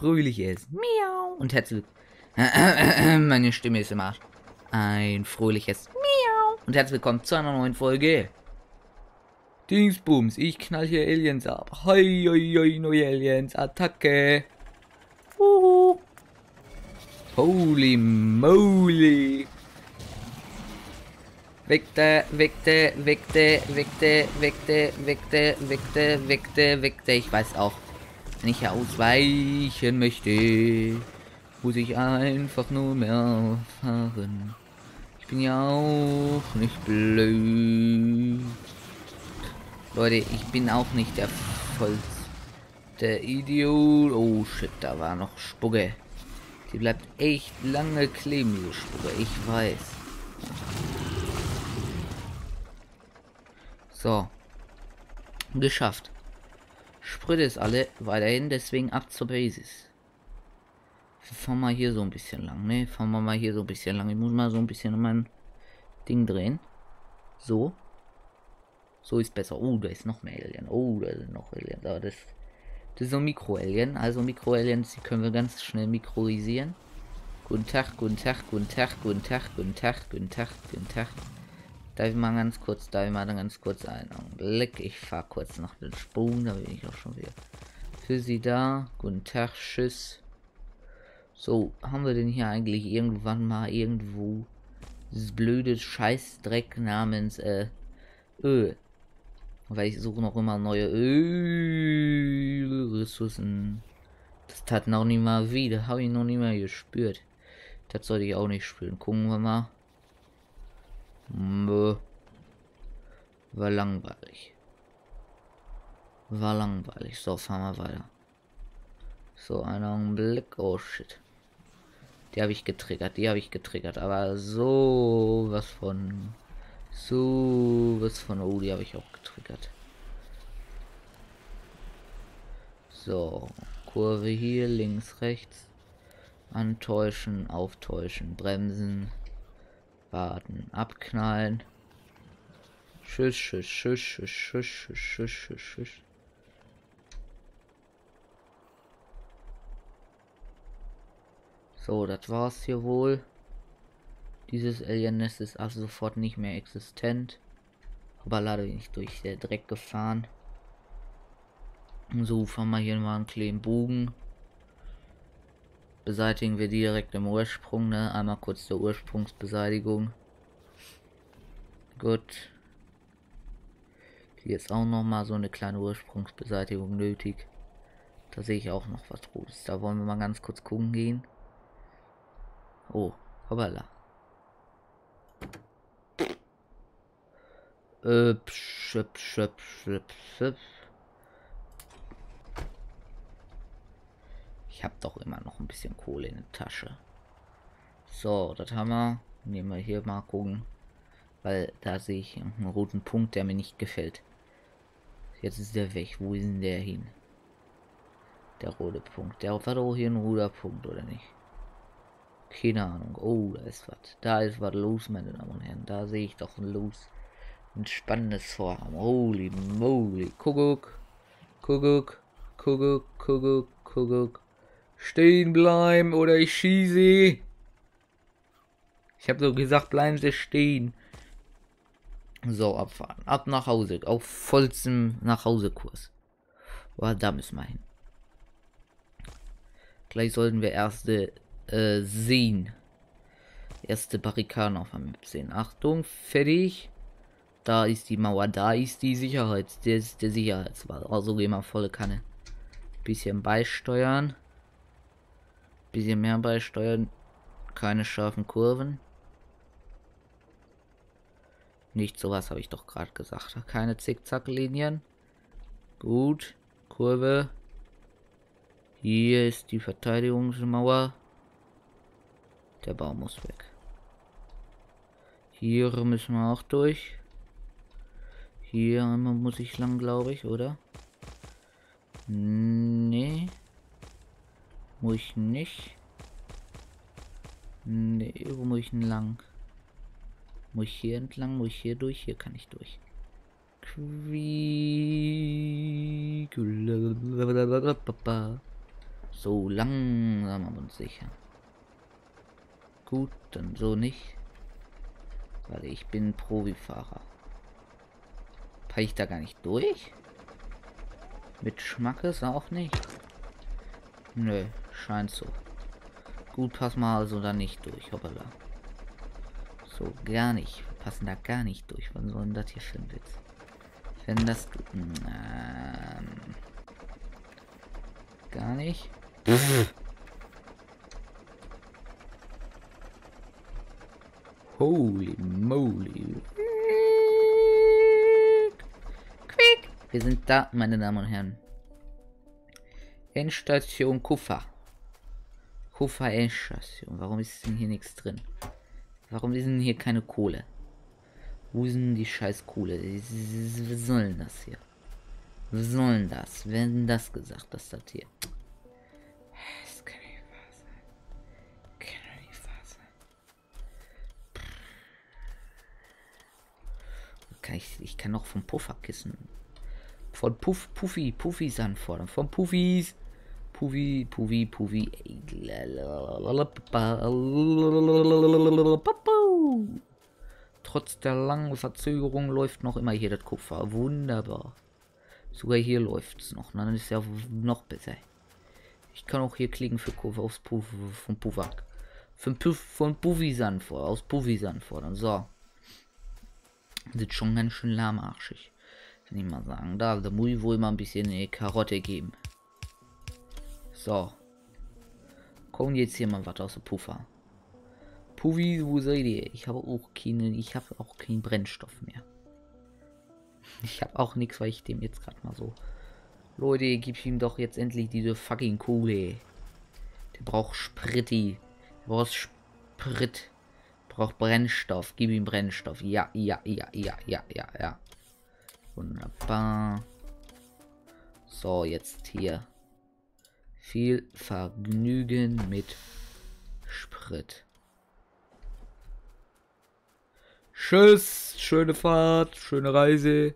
ein fröhliches Miau und herzlich meine Stimme ist im Arsch. Ein fröhliches Miau und herzlich willkommen zu einer neuen Folge. Dingsbums, ich knall hier Aliens ab. Hoi, hoi, hoi, neue Aliens, Attacke. Uhu. Holy moly. Wegte, wegte, wegte, wegte, wegte, wegte, wegte, wegte, wegte. Ich weiß auch, wenn ich ausweichen möchte, muss ich einfach nur mehr fahren. Ich bin ja auch nicht blöd. Leute, ich bin auch nicht der vollste Idiot. Oh shit, da war noch Spucke. Die bleibt echt lange kleben, diese Spucke. Ich weiß. So. Geschafft. Sprit ist alle weiterhin, deswegen ab zur Basis. Fahren wir hier so ein bisschen lang, ne? Fahren wir mal hier so ein bisschen lang. Ich muss mal so ein bisschen mein Ding drehen. So. So ist besser. Oh, da ist noch mehr Alien. Oh, da sind noch Alien. Aber das, das ist so Mikro-Alien. Also Mikro-Aliens, die können wir ganz schnell mikrorisieren. Guten Tag, guten Tag, guten Tag, guten Tag, guten Tag, guten Tag, guten Tag. Darf ich mal ganz kurz, darf ich mal ganz kurz einen Augenblick. Ich fahre kurz nach den Sprung, da bin ich auch schon wieder. Für Sie da. Guten Tag, tschüss. So, haben wir denn hier eigentlich irgendwann mal irgendwo dieses blöde Scheißdreck namens äh, Öl? Weil ich suche noch immer neue Ölressourcen. Das tat noch nie mal wieder. Habe ich noch nie mal gespürt. Das sollte ich auch nicht spüren. Gucken wir mal. Mö. War langweilig. War langweilig. So, fahren wir weiter. So, einen Augenblick. Oh shit. Die habe ich getriggert. Die habe ich getriggert. Aber so was von. So was von. Oh, die habe ich auch getriggert. So. Kurve hier. Links, rechts. Antäuschen, auftäuschen, bremsen. Warten, abknallen. Tschüss, tschüss, tschüss, tschüss, tschüss, tschüss, tschüss, tschüss. So, das war's hier wohl. Dieses Aliennest ist also sofort nicht mehr existent. Aber leider bin ich durch der Dreck gefahren. So, fahren wir hier mal einen kleinen Bogen. Beseitigen wir direkt im Ursprung, ne? Einmal kurz der Ursprungsbeseitigung. Gut. Hier ist auch noch mal so eine kleine Ursprungsbeseitigung nötig. Da sehe ich auch noch was Rotes. Da wollen wir mal ganz kurz gucken gehen. Oh, hoppala. Äh, psch, psch, psch, psch, Ich habe doch immer noch ein bisschen Kohle in der Tasche. So, das haben wir. Nehmen wir hier mal gucken. Weil da sehe ich einen roten Punkt, der mir nicht gefällt. Jetzt ist der weg. Wo ist denn der hin? Der rote Punkt. Der war doch hier ein roter Punkt, oder nicht? Keine Ahnung. Oh, da ist was. Da ist was los, meine Damen und Herren. Da sehe ich doch ein los. Ein spannendes Vorhaben. Holy moly. Kuckuck. Kuckuck. Kuckuck. Kuckuck. Kuckuck. Stehen bleiben oder ich schieße. Ich habe so gesagt, bleiben Sie stehen. So, abfahren. Ab nach Hause. Auf vollstem Nachhausekurs. Oh, da müssen wir hin. Gleich sollten wir erste äh, sehen. Erste Barrikaden auf der Map sehen. Achtung, fertig. Da ist die Mauer, da ist die Sicherheit. Der ist der Sicherheitswall. Also gehen wir volle Kanne. Bisschen beisteuern. Bisschen mehr beisteuern. Keine scharfen Kurven. Nicht sowas habe ich doch gerade gesagt. Keine Zickzacklinien. Gut. Kurve. Hier ist die Verteidigungsmauer. Der Baum muss weg. Hier müssen wir auch durch. Hier muss ich lang, glaube ich, oder? Nee. Muss ich nicht. Nee, wo muss ich denn lang? Muss ich hier entlang? Muss ich hier durch? Hier kann ich durch. So langsam und sicher. Gut, dann so nicht. Weil ich bin Profifahrer. Fahre ich da gar nicht durch? Mit Schmackes auch nicht. Nö, scheint so. Gut, pass mal also da nicht durch, hoppala. So, gar nicht. Wir passen da gar nicht durch. Wann soll denn das hier ein Witz? Wenn das... Ähm, gar nicht. Holy moly. Quick. Wir sind da, meine Damen und Herren. Endstation Kuffer. Kuffer Endstation. Warum ist denn hier nichts drin? Warum ist denn hier keine Kohle? Wo denn die scheiß Kohle? Was soll das hier? Was soll denn das? Wer denn das gesagt, dass das hier? Das kann nicht wahr sein. Kann nicht wahr sein. Kann ich, ich kann noch vom Pufferkissen. Von Puff, Puffy, Puffys anfordern. Von Puffys. Puffy, Puffy, Puffy. Trotz der langen Verzögerung läuft noch immer hier das Kupfer. Wunderbar. Sogar hier läuft es noch. Dann ist ja noch besser. Ich kann auch hier klicken für Kurve aufs Puff von Puffak. Von, Puff, von Puffisan vor, aus Puffisan fordern. So. Ist schon ganz schön lahmarschig. Kann ich mal sagen. Da, da muss ich wohl mal ein bisschen eine Karotte geben. So. Kommen jetzt hier mal was aus dem Puffer. Puffi, wo seid ihr? Ich habe auch keine, ich habe auch keinen Brennstoff mehr. Ich habe auch nichts, weil ich dem jetzt gerade mal so. Leute, gib ihm doch jetzt endlich diese fucking Kohle. Der braucht Spritti. Der braucht Sprit. Braucht Brennstoff. Gib ihm Brennstoff. Ja, ja, ja, ja, ja, ja, ja. Wunderbar. So, jetzt hier. Viel Vergnügen mit Sprit. Tschüss, schöne Fahrt, schöne Reise.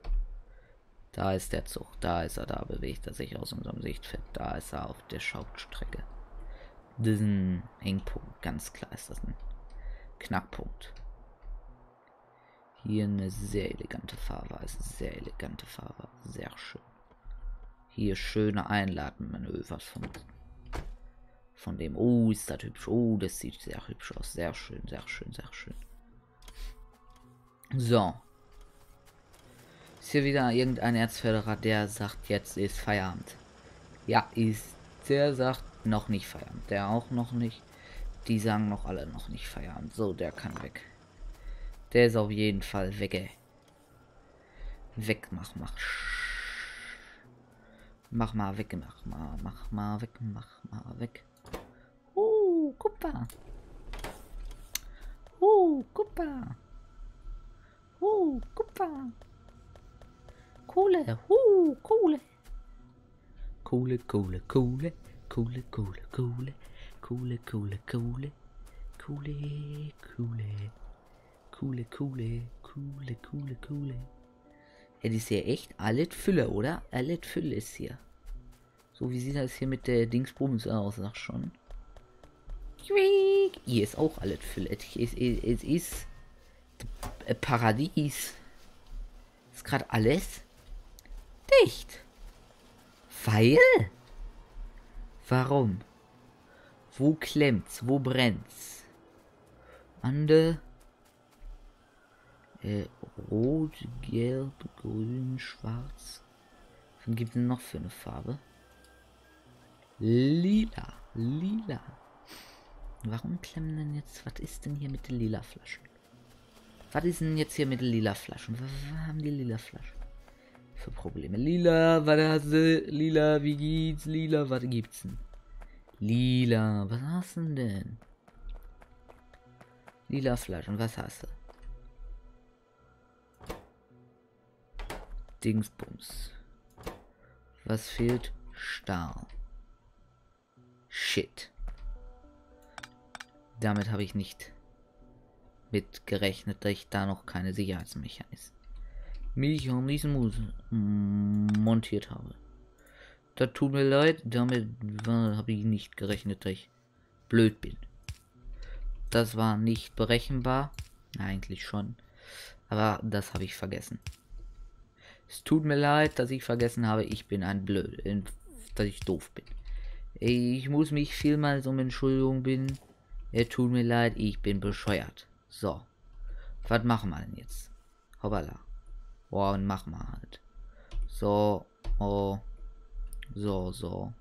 Da ist der Zug, da ist er, da bewegt er sich aus unserem Sichtfeld. Da ist er auf der Schautstrecke. Ein Engpunkt, ganz klar ist das ein Knackpunkt. Hier eine sehr elegante Fahrweise, sehr elegante Fahrweise, sehr schön. Hier schöne Einladenmanöver von, von dem. Oh, ist das hübsch. Oh, das sieht sehr hübsch aus. Sehr schön, sehr schön, sehr schön. So. Ist hier wieder irgendein Erzförderer, der sagt, jetzt ist Feierabend. Ja, ist. Der sagt noch nicht Feierabend. Der auch noch nicht. Die sagen noch alle noch nicht Feierabend. So, der kann weg. Der ist auf jeden Fall weg, ey. Weg, mach, mach. Mach mal weg, mach mal, mach mal weg, mach mal weg. Uh, Kuppa. Uh, Kuppa. Uh, Kuppa. Kohle, uh, Kohle. Kohle, Kohle, Kohle. Kohle, Kohle, Kohle. Kohle, Kohle, Kohle. Kohle, Kohle. Kohle, Kohle, Kohle, Kohle, Kohle. Ja, die ist ja echt alles Fülle, oder? Alles Fülle ist hier. So, wie sieht das hier mit der Dingsbums aus? Sag schon. Hier ist auch alles Fülle. Es ist, es ist Paradies. Ist gerade alles dicht. Weil? Warum? Wo klemmt's? Wo brennt's? Ande äh, rot, gelb, grün, schwarz. Was gibt es noch für eine Farbe? Lila. Lila. Warum klemmen denn jetzt... Was ist denn hier mit den lila Flaschen? Was ist denn jetzt hier mit den lila Flaschen? Was, was haben die lila Flaschen? Für Probleme. Lila, was hast du? Lila, wie geht's? Lila, was gibt's denn? Lila, was hast du denn? Lila Flaschen, was hast du? Dingsbums. Was fehlt? Stahl. Shit. Damit habe ich nicht mit gerechnet, dass ich da noch keine Sicherheitsmechanismus Mechanismus montiert habe. Das tut mir leid, damit habe ich nicht gerechnet, dass ich blöd bin. Das war nicht berechenbar. Eigentlich schon. Aber das habe ich vergessen. Es tut mir leid, dass ich vergessen habe, ich bin ein Blöd, dass ich doof bin. Ich muss mich vielmals um Entschuldigung bitten. Es tut mir leid, ich bin bescheuert. So. Was machen wir denn jetzt? Hoppala. Boah, und machen wir halt. So. Oh. So, so.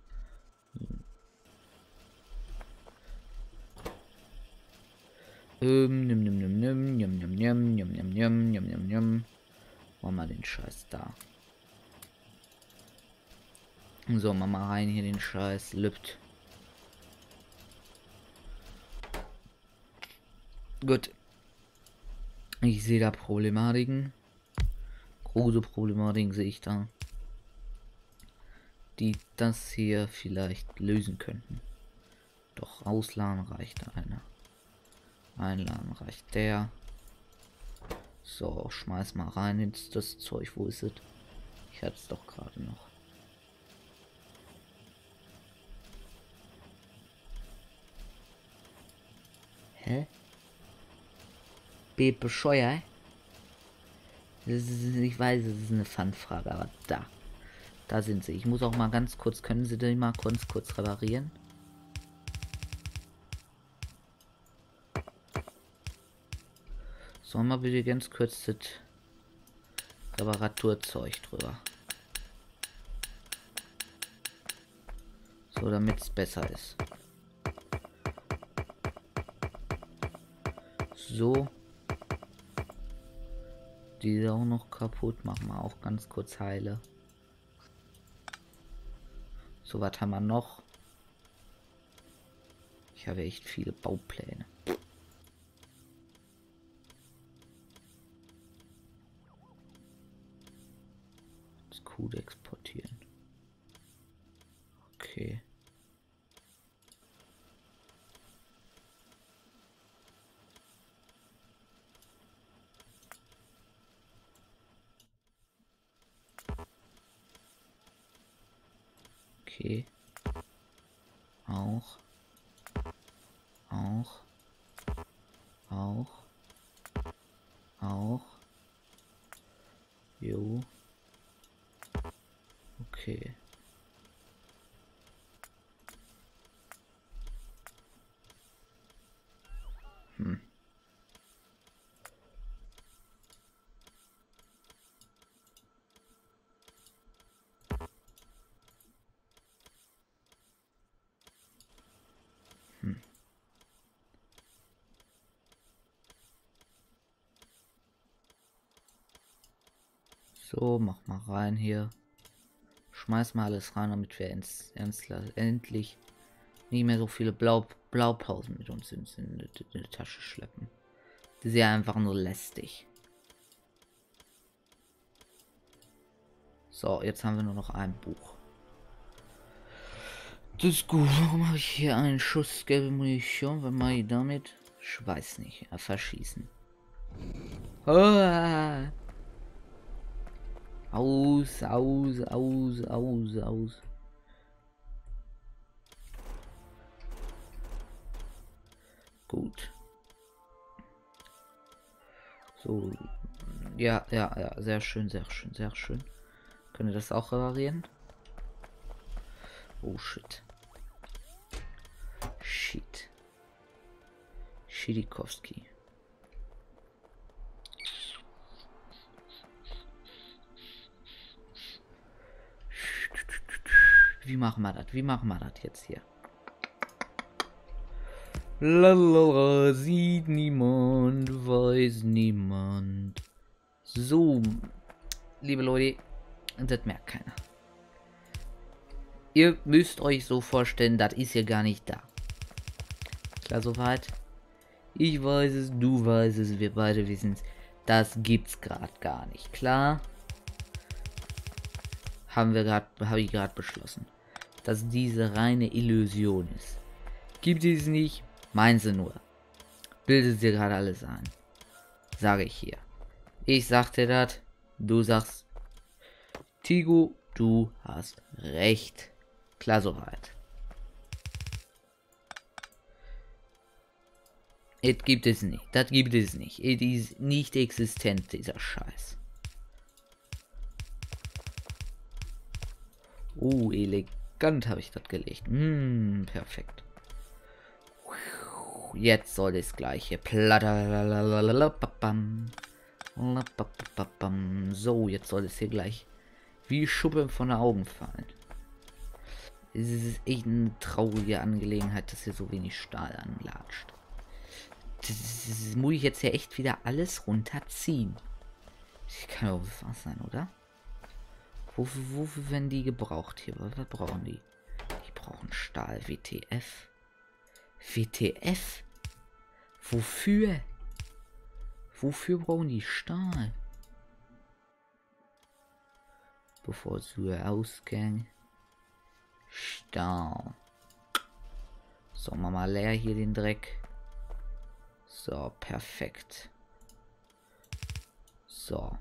Ähm, nimm, nimm, nimm, nimm, nimm, nimm, nimm, nimm, nimm, nimm, nimm, Machen wir den Scheiß da. So, mach mal rein hier den Scheiß. Lübt. Gut. Ich sehe da Problematiken. Große Problematiken sehe ich da. Die das hier vielleicht lösen könnten. Doch ausladen reicht einer. Einladen reicht der. So, schmeiß mal rein ins das Zeug. Wo ist es? Ich hatte es doch gerade noch. Hä? B bescheuert? Ist, ich weiß, es ist eine Fun-Frage, aber da. Da sind sie. Ich muss auch mal ganz kurz, können Sie den mal kurz, kurz reparieren? So, mal bitte ganz kurz das Reparaturzeug drüber. So, damit es besser ist. So. Die ist auch noch kaputt. Machen wir auch ganz kurz heile. So, was haben wir noch? Ich habe echt viele Baupläne. Das Code exportieren. Okay. Okay. Auch. Auch. Auch. Auch. Jo. Okay. Hm. So, mach mal rein hier. Schmeiß mal alles rein, damit wir ins, ins, endlich nicht mehr so viele Blau, Blaupausen mit uns in, in, in, die Tasche schleppen. Die sind einfach nur lästig. So, jetzt haben wir nur noch ein Buch. Das ist gut. Warum habe ich hier einen Schuss gelbe Munition? Wenn man damit? Ich weiß nicht. Verschießen. Oh. Aus, aus, aus, aus, aus. Gut. So. Ja, ja, ja, sehr schön, sehr schön, sehr schön. Können wir das auch reparieren? Oh shit. Shit. Schidikowski. Wie machen wir das? Wie machen wir das jetzt hier? Lalala, sieht niemand, weiß niemand. So, liebe Leute, das merkt keiner. Ihr müsst euch so vorstellen, das ist ja gar nicht da. Klar, soweit. Ich weiß es, du weißt es, wir beide wissen es. Das gibt's gerade gar nicht. Klar. Haben wir gerade, habe ich gerade beschlossen dass diese reine Illusion ist. Gibt es nicht, meinen sie nur. Bildet sie gerade alles ein. Sage ich hier. Ich sagte das, du sagst, Tigo, Du hast recht. Klar soweit. Es gibt es nicht. Das gibt es nicht. Es ist nicht existent, dieser Scheiß. Oh, elegant habe ich das gelegt. Hm, perfekt. Jetzt soll das gleiche. So, jetzt soll es hier gleich wie Schuppe von den Augen fallen. Es ist echt eine traurige Angelegenheit, dass hier so wenig Stahl anlatscht. Das, muss ich jetzt ja echt wieder alles runterziehen. Das kann doch was sein, oder? Wofür, wofür werden die gebraucht hier? Was brauchen die? Die brauchen Stahl. WTF. WTF? Wofür? Wofür brauchen die Stahl? Bevor zu Ausgang. Stahl. So, mal leer hier den Dreck. So, perfekt. So.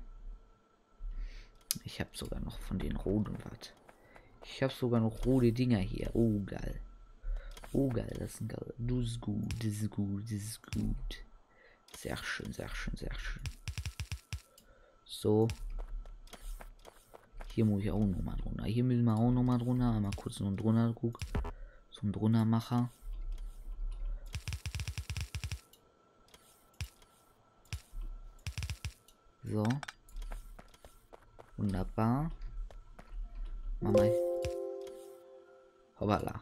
Ich habe sogar noch von den roten was. Ich habe sogar noch rote Dinger hier. Oh, geil. Oh, geil, das ist geil. Du ist gut, das ist gut, das ist gut. Sehr schön, sehr schön, sehr schön. So. Hier muss ich auch noch mal drunter. Hier müssen wir auch noch mal drunter. Einmal kurz noch drunter gucken. Ein Druntermacher. So. Wunderbar. Mama. Hoppala.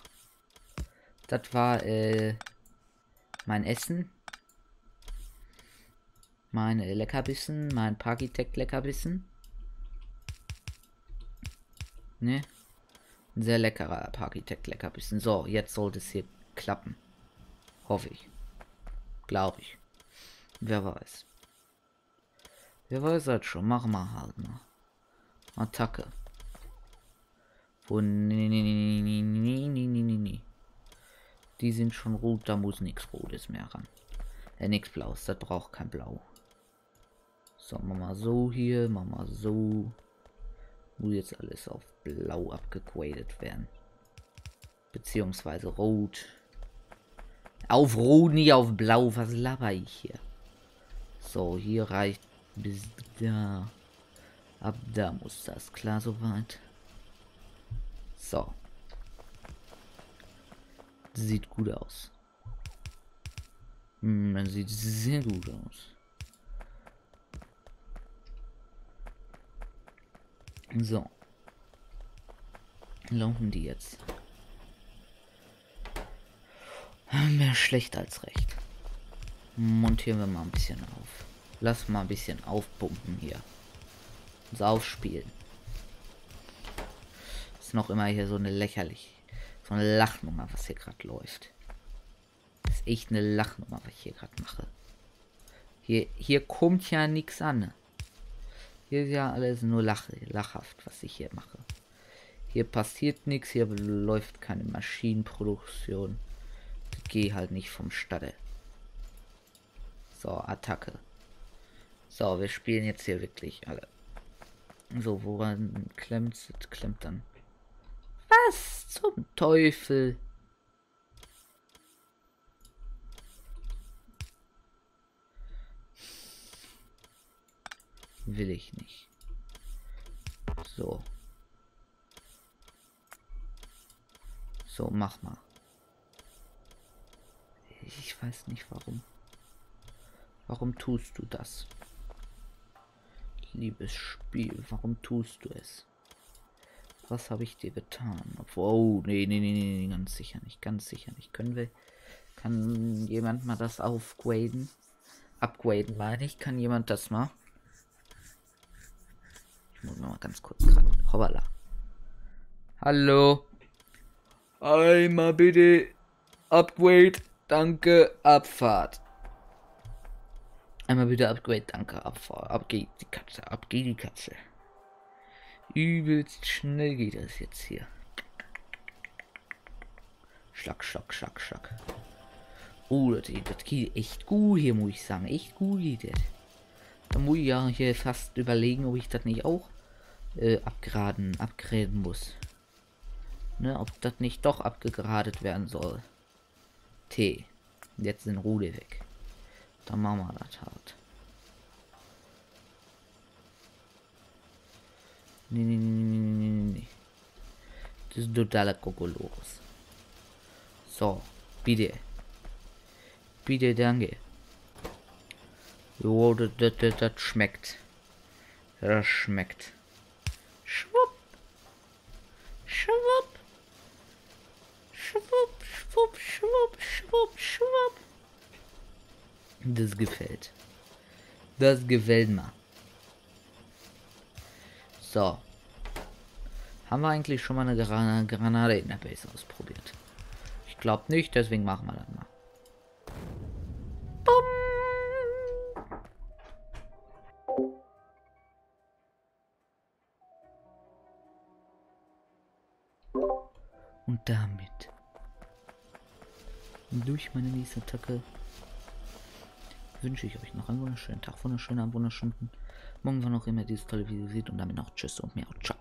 Das war äh, mein Essen. Meine Leckerbissen, mein Parkitect Leckerbissen. Ne? Ein sehr leckerer Parkitect Leckerbissen. So, jetzt sollte es hier klappen. Hoffe ich. Glaube ich. Wer weiß. Wer weiß das schon. Machen wir halt mal. Attacke. Wo nee, nee, nee, nee, nee, nee, nee, nee. Die sind schon rot, da muss nichts Rotes mehr ran. Äh, nichts Blaues, das braucht kein Blau. So, machen wir so hier, machen wir so. Muss jetzt alles auf Blau abgegradet werden. Beziehungsweise Rot. Auf Rot, nicht auf Blau. Was laber ich hier? So, hier reicht bis da. Ab da muss das klar soweit. So. Sieht gut aus. Hm, man sieht sehr gut aus. So. Laufen die jetzt. Mehr schlecht als recht. Montieren wir mal ein bisschen auf. Lass mal ein bisschen aufpumpen hier uns aufspielen. Ist noch immer hier so eine lächerlich, so eine Lachnummer, was hier gerade läuft. ist echt eine Lachnummer, was ich hier gerade mache. Hier, hier kommt ja nichts an. Hier ist ja alles nur lach, lachhaft, was ich hier mache. Hier passiert nichts, hier läuft keine Maschinenproduktion. Ich gehe halt nicht vom Stade. So, Attacke. So, wir spielen jetzt hier wirklich alle. So, woran klemmt? Klemmt dann. Was zum Teufel? Will ich nicht. So. So, mach mal. Ich weiß nicht warum. Warum tust du das? Liebes Spiel, warum tust du es? Was habe ich dir getan? Oh, nee, nee, nee, nee, ganz sicher nicht, ganz sicher nicht. Können wir, kann jemand mal das aufgraden? Upgraden meine ich, kann jemand das mal? Ich muss mal ganz kurz ran. Hoppala. Hallo. Einmal bitte. Upgrade. Danke. Abfahrt. Einmal wieder Upgrade, danke. Ab, geht die Katze, ab geht die Katze. Übelst schnell geht das jetzt hier. Schlag, schlag, schlag, schlag. Oh, das, das geht echt gut hier, muss ich sagen. Echt gut geht das. Da muss ich ja hier fast überlegen, ob ich das nicht auch äh, abgeraden, abgraden muss. Ne, ob das nicht doch abgegradet werden soll. T. Jetzt sind Rude weg. Dann machen wir das halt. Nee, nee, nee, nee, nee, nee. Das ist totaler Kokolores. So, bitte. Bitte, danke. Jo, das, das, das, das schmeckt. Das schmeckt. Schwupp. Schwupp. Schwupp, schwupp, schwupp, schwupp, schwupp. Das gefällt. Das gefällt mir. So. Haben wir eigentlich schon mal eine Gran Granate in der Base ausprobiert? Ich glaube nicht, deswegen machen wir das mal. Und damit durch meine nächste Attacke wünsche ich euch noch einen wunderschönen Tag, wunderschönen, wunderschönen Morgen, wann auch immer dieses tolle Video sieht und damit noch Tschüss und mehr. Ciao.